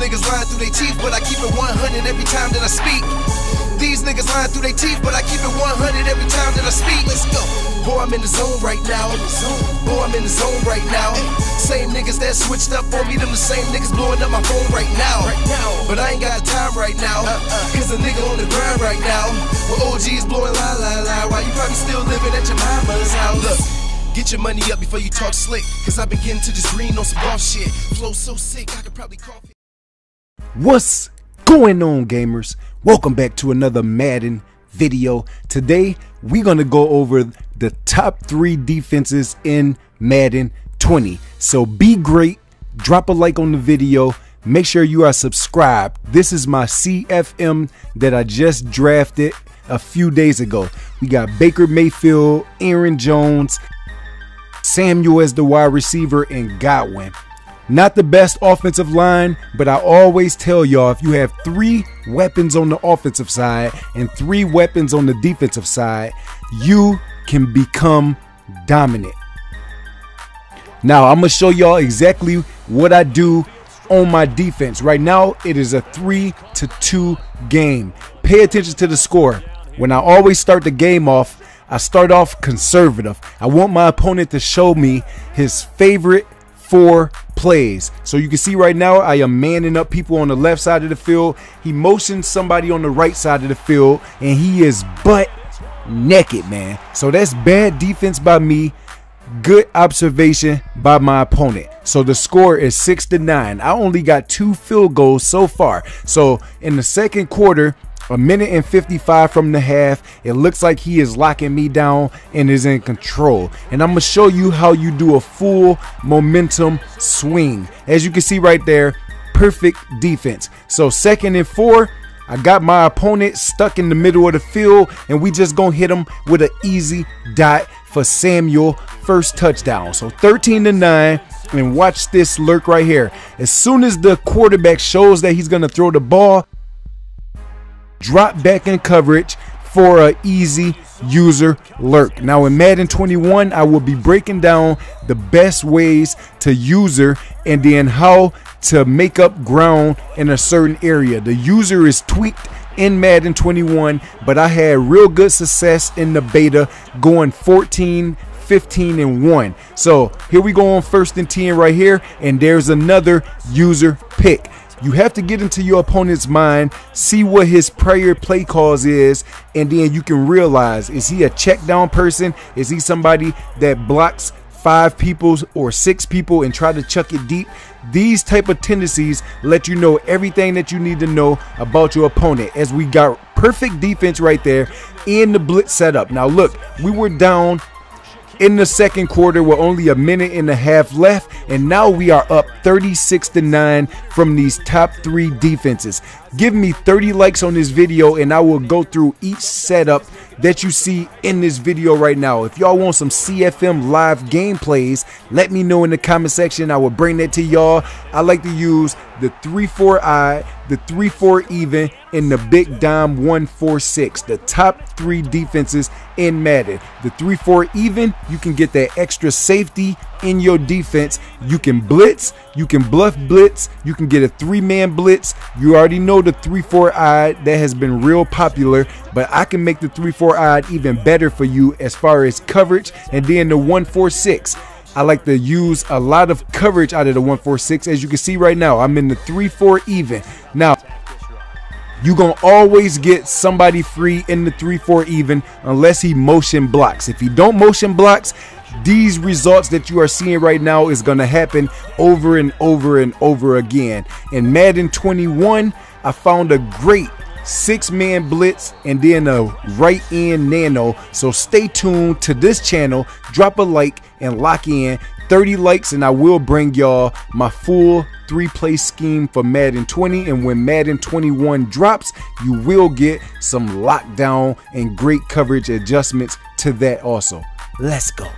niggas lying through their teeth, but I keep it 100 every time that I speak. These niggas lying through their teeth, but I keep it 100 every time that I speak. Let's go. Boy, I'm in the zone right now. Boy, I'm in the zone right now. Same niggas that switched up on me, them the same niggas blowing up my phone right now. But I ain't got time right now. Cause a nigga on the grind right now. With OGs blowing la la la. While you probably still living at your mama's house. Look. Get your money up before you talk slick. Cause I've been getting to this green on some boss shit. Flow so sick, I could probably cough. What's going on, gamers? Welcome back to another Madden video. Today, we're going to go over the top three defenses in Madden 20. So be great, drop a like on the video, make sure you are subscribed. This is my CFM that I just drafted a few days ago. We got Baker Mayfield, Aaron Jones, Samuel as the wide receiver, and Godwin. Not the best offensive line, but I always tell y'all if you have three weapons on the offensive side and three weapons on the defensive side, you can become dominant. Now, I'm going to show y'all exactly what I do on my defense. Right now, it is a 3 to 2 game. Pay attention to the score. When I always start the game off, I start off conservative. I want my opponent to show me his favorite four plays. So you can see right now, I am manning up people on the left side of the field. He motions somebody on the right side of the field, and he is butt naked, man. So that's bad defense by me. Good observation by my opponent. So the score is six to nine. I only got two field goals so far. So in the second quarter, a minute and 55 from the half. It looks like he is locking me down and is in control. And I'm going to show you how you do a full momentum swing. As you can see right there, perfect defense. So second and four, I got my opponent stuck in the middle of the field and we just going to hit him with an easy dot for Samuel first touchdown. So 13 to 9 and watch this lurk right here. As soon as the quarterback shows that he's going to throw the ball, drop back in coverage for a easy user lurk. Now in Madden 21, I will be breaking down the best ways to user and then how to make up ground in a certain area. The user is tweaked in Madden 21, but I had real good success in the beta going 14 15 and 1. So here we go on first and 10 right here, and there's another user pick. You have to get into your opponent's mind, see what his prayer play calls is, and then you can realize is he a check down person? Is he somebody that blocks five people or six people and try to chuck it deep? These type of tendencies let you know everything that you need to know about your opponent. As we got perfect defense right there in the blitz setup. Now look, we were down in the second quarter with only a minute and a half left and now we are up 36 to 9 from these top three defenses give me 30 likes on this video and i will go through each setup that you see in this video right now. If y'all want some cfm live gameplays let me know in the comment section. I will bring that to y'all. I like to use the 3-4i the 3-4 even and the big dime 1-4-6 the top three defenses in madden. The 3-4 even you can get that extra safety in your defense. You can blitz, you can bluff blitz, you can get a three man blitz. You already know the 3 4 eye that has been real popular, but I can make the 3 4 eye even better for you as far as coverage. And then the 1 4 6. I like to use a lot of coverage out of the 146. As you can see right now, I'm in the 3-4 even. Now, you're going to always get somebody free in the 3-4 even unless he motion blocks. If he don't motion blocks, these results that you are seeing right now is going to happen over and over and over again. In Madden 21, I found a great six man blitz and then a right end nano. So stay tuned to this channel, drop a like and lock in 30 likes and I will bring y'all my full three play scheme for Madden 20 and when Madden 21 drops you will get some lockdown and great coverage adjustments to that also. Let's go.